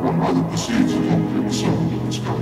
Guardado o paciente, the temos of its calma.